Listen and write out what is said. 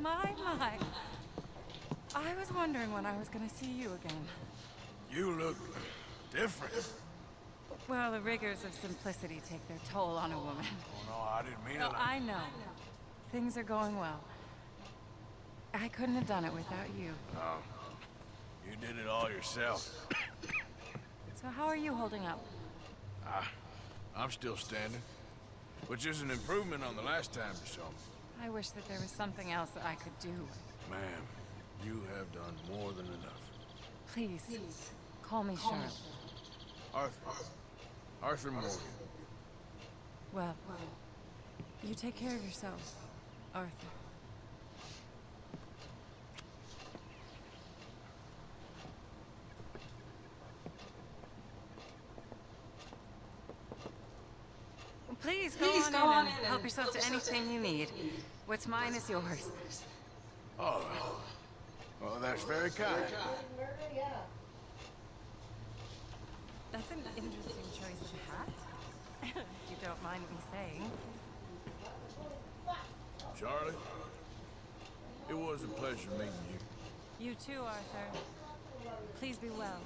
My, my. I was wondering when I was gonna see you again. You look different. Well, the rigors of simplicity take their toll on a woman. Oh, no, I didn't mean No, it. I know. Things are going well. I couldn't have done it without you. Oh, you did it all yourself. So how are you holding up? I, I'm still standing, which is an improvement on the last time you saw me. I wish that there was something else that I could do. Ma'am, you have done more than enough. Please, call me Charlotte. Arthur. Arthur Morgan. Well, you take care of yourself, Arthur. Please go, Please on, go in on and in help and yourself help to yourself to anything you need. What's mine is yours. Oh, well, that's very kind. That's an interesting choice of hat. if you don't mind me saying. Charlie, it was a pleasure meeting you. You too, Arthur. Please be well.